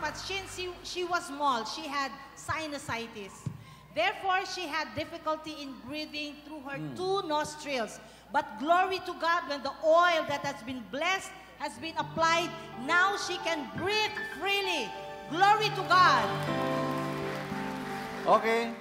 but since she, she was small, she had sinusitis. Therefore, she had difficulty in breathing through her hmm. two nostrils. But glory to God, when the oil that has been blessed has been applied, now she can breathe freely. Glory to God. Okay.